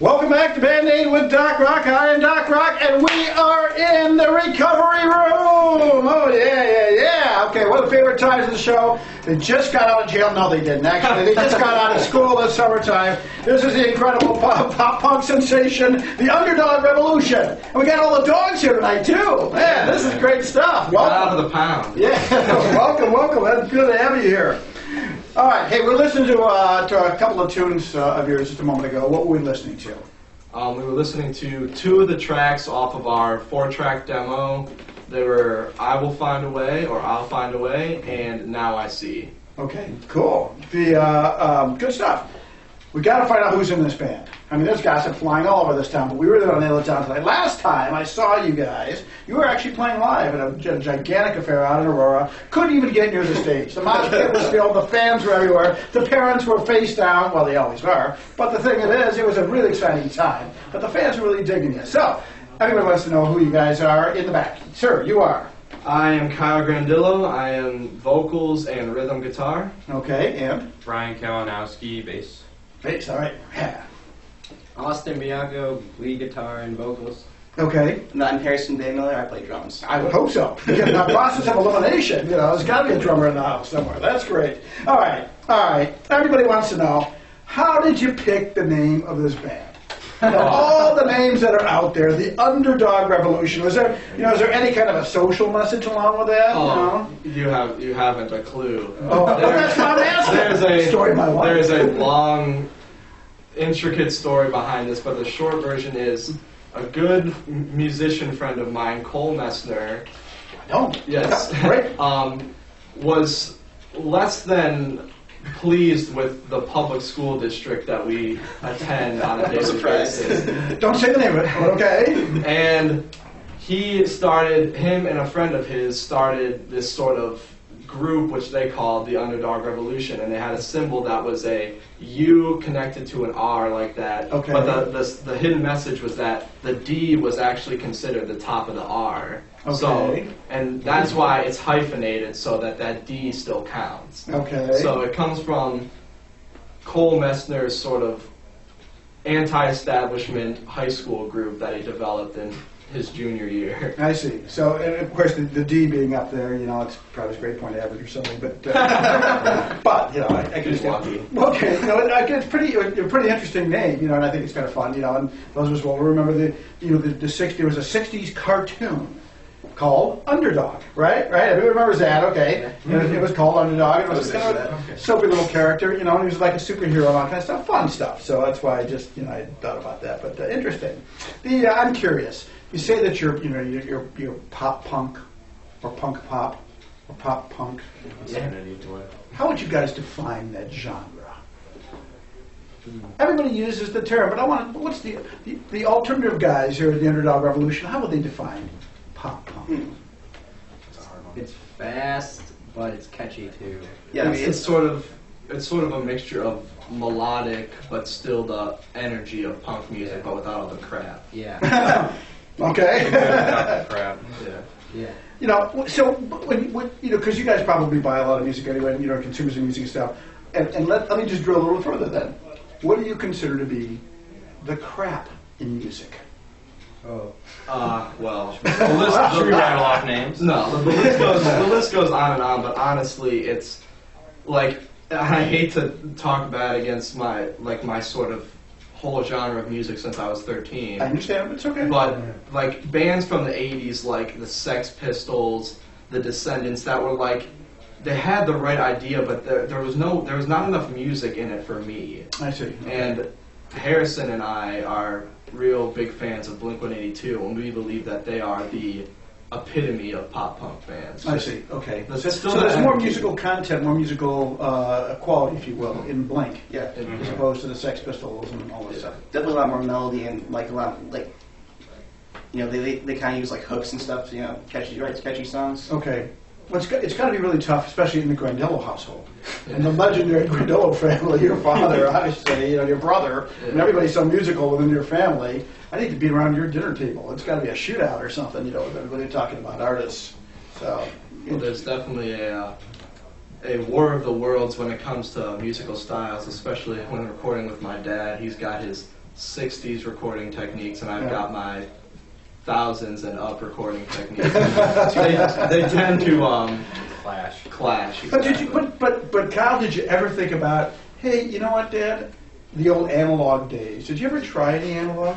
Welcome back to Band Aid with Doc Rock. I am Doc Rock, and we are in the recovery room. Oh, yeah, yeah, yeah. Okay, one of the favorite times of the show. They just got out of jail. No, they didn't, actually. They just got out of school this summertime. This is the incredible pop, pop punk sensation, the Underdog Revolution. And we got all the dogs here tonight, too. Man, this is great stuff. Got out Welcome. of the pound. Yeah, welcome, welcome. That's good to have you here. All right, hey, we're listening to, uh, to a couple of tunes uh, of yours just a moment ago. What were we listening to? Um, we were listening to two of the tracks off of our four-track demo. They were "I Will Find a Way" or "I'll Find a Way" and "Now I See." Okay, cool. The uh, um, good stuff. We got to find out who's in this band. I mean, there's gossip flying all over this town, but we were there on Nail It Down tonight. Last time I saw you guys, you were actually playing live at a, gi- gigantic affair out in Aurora. Couldn't even get near the stage. The mosh pit was filled. The fans were everywhere. The parents were face down. Well, they always are. But the thing it is, it was a really exciting time. But the fans were really digging it. So everybody wants to know who you guys are in the back. Sir, you are. I am Kyle Grandillo. I am vocals and rhythm guitar. Okay, and Brian Kalinowski, bass. Bass. All right. Yeah. Austin Bianco, lead guitar and vocals. Okay. And I'm Harrison Bay Miller, I play drums. I would hope so. Because in the process of elimination, you know, there's got to be a drummer in the house somewhere. That's great. All right, all right. Everybody wants to know, how did you pick the name of this band? All the names that are out there, the Underdog Revolution. Was there, you know, is there any kind of a social message along with that? you know? Oh, you have you haven't a clue. Oh, well, that's what I'm asking. There's a Story my life. There's a long, intricate story behind this, but the short version is a good musician friend of mine, Cole Messner, Don't. Yes. Right. um, was less than pleased with the public school district that we attend on a daily surprise. basis. Don't say the name of it. Okay. And he started, him and a friend of his started this sort of group which they called the Underdog Revolution, and they had a symbol that was a U connected to an R like that. Okay. But the, the, the hidden message was that the D was actually considered the top of the R. Okay. So, and that's why it's hyphenated so that that D still counts. Okay. So it comes from Cole Messner's sort of anti-establishment high school group that he developed in his junior year. I see. So, and of course, the, the D being up there, you know, it's probably his grade point average or something. But, uh, but you know, I, I can just lucky. Okay, you know, it- it's pretty, a pretty interesting name, you know, and I think it's kind of fun, you know. And those of us will remember the, you know, the, the 60, there was a '60s cartoon called Underdog, right? Right? Everybody remembers that? Okay. And it, it was called Underdog. And it was kind of a soapy little character, you know, and he was like a superhero and all kind of stuff, fun stuff. So that's why I just, you know, I thought about that. But uh, interesting. The uh, I'm curious. You say that you're, you know, you're, you're, you're pop punk, or punk pop, or pop punk. Yeah. How would you guys define that genre? Everybody uses the term, but I want. What's the, the the alternative guys here at the Underdog Revolution? How would they define pop punk? Hmm. It's fast, but it's catchy too. Yeah, Yeah, it's, I mean, it's sort of it's sort of a mixture of melodic but still the energy of punk music but without all the crap. yeah, Okay. crap. Yeah. yeah. you know, so when, when you know, because you guys probably buy a lot of music anyway, you know, consumers of music and stuff. And, and let, let me just drill a little further then. What do you consider to be the crap in music? Oh, Uh, well, the list, Should we the, rattle off names? No, the, the list goes the list goes on and on, but honestly, it's like I hate to talk bad against my like my sort of whole genre of music since I was 13. I understand, it's okay. But like bands from the '80s, like the Sex Pistols, the Descendents, that were like they had the right idea, but there, there was no there was not enough music in it for me. I see. And Harrison and I are real big fans of Blink 182, and we believe that they are the epitome of pop punk bands. I see. Okay. That's So, still so there's more energy. musical content, more musical uh, quality, if you will, in Blink, yeah. as opposed to the Sex Pistols and all this stuff. Definitely a lot more melody and like a lot like, you know, they they, they kind of use like hooks and stuff. You know, catchy, right? Catchy songs. Okay. Well, it's got, it's got to be really tough, especially in the Grandillo household. And the legendary Grandillo family, your father, obviously, you know, your brother, and everybody's so musical within your family. I need to be around your dinner table. It's got to be a shootout or something, you know, with everybody talking about artists. So, Well, there's definitely a uh, a war of the worlds when it comes to musical styles, especially when recording with my dad. He's got his '60s recording techniques, and I've Yeah. got my thousands and up recording techniques. they, they tend to um, Clash. clash. But did you? But but but Kyle, did you ever think about? Hey, you know what, Dad? The old analog days. Did you ever try any analog?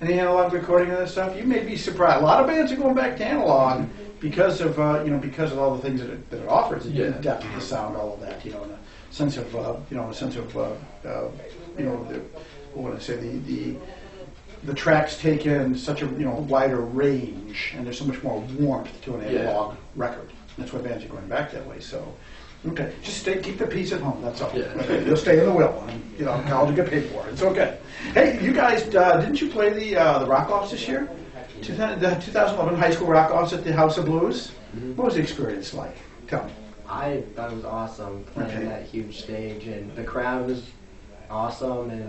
Any analog recording of this stuff? You may be surprised. A lot of bands are going back to analog because of uh, you know because of all the things that it, that it offers. The Yeah. depth of the sound, all of that. You know, and a sense of uh, you know a sense of uh, uh, you know the, what would I say the the the tracks take in such a you know wider range, and there's so much more warmth to an Yeah. analog record. That's why bands are going back that way. So, okay, just stay, keep the peace at home. That's all. Yeah. You'll stay in the will, and you know college will get paid for it. It's okay. Hey, you guys, uh, didn't you play the uh, the rock offs this year? 2000 The 2011 high school rock offs at the House of Blues. What was the experience like? Tell me. I thought it was awesome playing Okay. that huge stage, and the crowd was awesome, and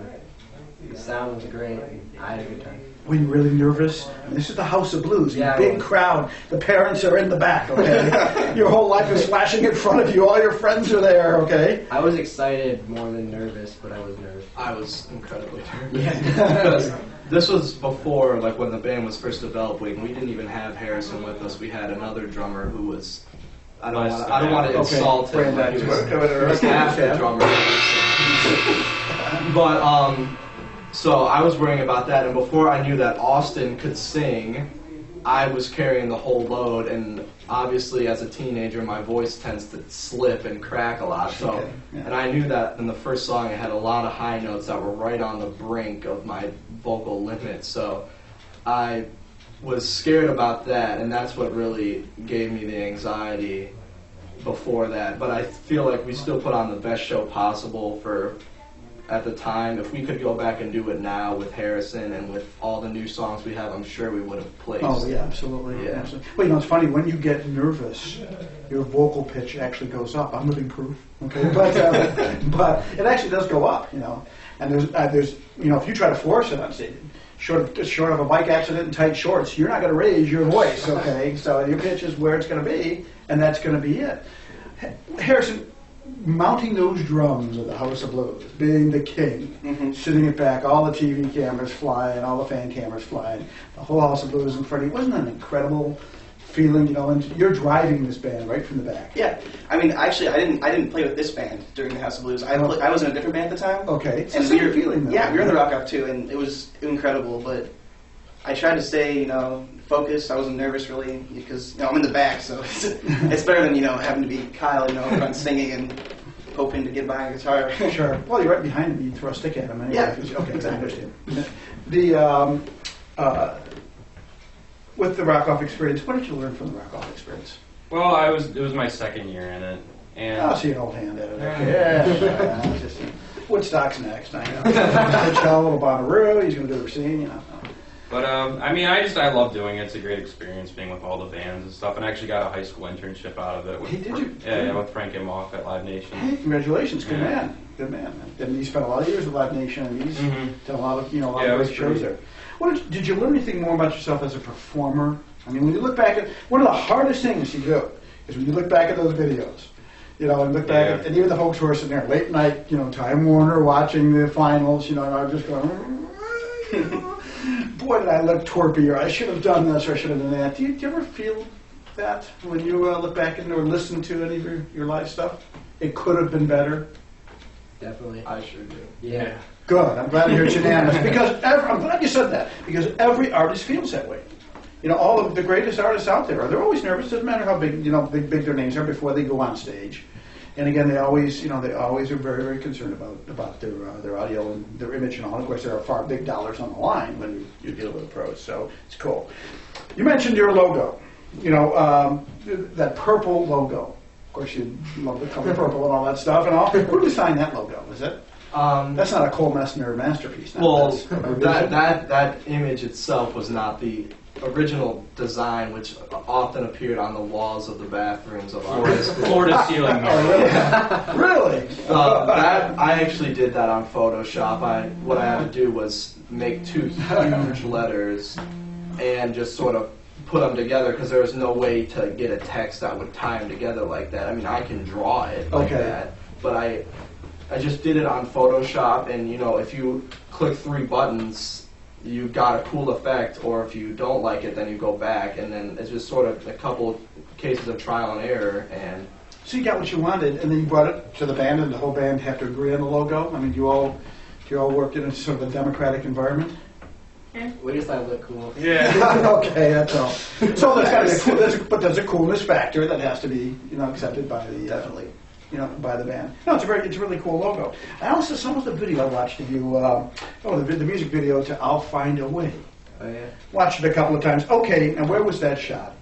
the sound was great. I had a good time. Were you really nervous? I mean, this is the House of Blues. Yeah, big was. crowd. The parents are in the back. Okay, your whole life is flashing in front of you. All your friends are there. Okay. I was excited more than nervous, but I was nervous. I was incredibly nervous. Because this was before, like when the band was first developing. We didn't even have Harrison with us. We had another drummer who was. I don't Less want. I don't want to Okay, insult him. brand but new. He was, Whatever. he was half the drummer. but um, so I was worrying about that, and before I knew that Austin could sing, I was carrying the whole load, and obviously as a teenager, my voice tends to slip and crack a lot. So, Okay, yeah. and I knew that in the first song, I had a lot of high notes that were right on the brink of my vocal limit. So, I was scared about that, and that's what really gave me the anxiety before that. But I feel like we still put on the best show possible for at the time. If we could go back and do it now with Harrison and with all the new songs we have, I'm sure we would have placed. Oh yeah, absolutely. Yeah. absolutely. Well, you know, it's funny when you get nervous, your vocal pitch actually goes up. I'm living proof. Okay, but uh, but it actually does go up. You know, and there's uh, there's you know if you try to force it on stage. Short of, short of a bike accident and tight shorts, you're not going to raise your voice, okay? So your pitch is where it's going to be, and that's going to be it. Ha- Harrison, mounting those drums of the House of Blues, being the king, Mhm. sitting it back, all the TV cameras flying, all the fan cameras flying, the whole House of Blues in front of you. Wasn't that an incredible feeling? You know, and you're driving this band right from the back. Yeah, I mean, actually, I didn't. I didn't play with this band during the House of Blues. I, Oh. I was in a different band at the time. Okay, it's and we were feeling, though. Yeah, we were in the rock off too, and it was incredible. But I tried to stay, you know, focused. I wasn't nervous really because you know I'm in the back, so it's, it's better than you know having to be Kyle, you know, up front singing and hoping to get by a guitar. Sure. Well, you're right behind him. You throw a stick at him. Anyway. Yeah, Okay, I exactly. understand. The um, uh, with the rock off experience, what did you learn from the rock off experience? Well, I was. It was my second year in it, and I'll see an old hand at it. Okay. Yeah. yeah, just- Woodstock's next. I know. Hitchell, little Bonnaroo. He's going to do the scene. You know. But um, I mean, I just I love doing it. It's a great experience being with all the bands and stuff, and I actually got a high school internship out of it. With, Hey, did you? Yeah, yeah, with Frank Imhoff at Live Nation. Hey, congratulations, good Yeah. man, good man. And he spent a lot of years at Live Nation, and he's Mhm. done a lot of you know a lot Yeah, of great shows there. What did, did you learn anything more about yourself as a performer? I mean, when you look back at one of the hardest things you do is when you look back at those videos, you know, and look back Yeah. at, and even the folks who are sitting there late night, you know, Time Warner watching the finals, you know, and I'm just going. Boy, did I look torpy, or I should have done this, or I should have done that. Do you, do you ever feel that when you uh, look back and or listen to any of your, your live stuff? It could have been better. Definitely. I sure do. Yeah. Good. I'm glad to hear it's unanimous because every, I'm glad you said that because every artist feels that way. You know, all of the greatest artists out there, they're always nervous. Doesn't matter how big, you know, big, big their names are before they go on stage. And again, they always, you know, they always are very, very concerned about about their uh, their audio and their image and all. Of course, there are far big dollars on the line when you, deal with the pros, so it's cool. You mentioned your logo. You know, um, that purple logo. Of course, you love the color purple and all that stuff and all. Who designed that logo? Was it? Um, That's not a Cole Messner masterpiece. Well, That's a revision. that, that that image itself was not the original design, which often appeared on the walls of the bathrooms of our school. floor to ceiling. Oh, really? really? Uh, that I actually did that on Photoshop. I what I had to do was make two huge letters and just sort of put them together because there was no way to get a text that would tie them together like that. I mean, I can draw it like Okay. that, but I I just did it on Photoshop, and you know, if you click three buttons, you got a cool effect, or if you don't like it, then you go back, and then it's just sort of a couple cases of trial and error, and So you got what you wanted, and then you brought it to the band, and the whole band have to agree on the logo? I mean, do you all, do you all work in a sort of a democratic environment? We just thought it looked cool. Yeah. Okay, that's all. So there's got to be, a cool- there's, but there's a coolness factor that has to be, you know, accepted by the, uh, Definitely. You know, by the band. No, it's a very, it's a really cool logo. I also, some of the video I watched of you, uh, oh, the, the music video to "I'll Find a Way." Oh yeah. Watched it a couple of times. Okay, and where was that shot?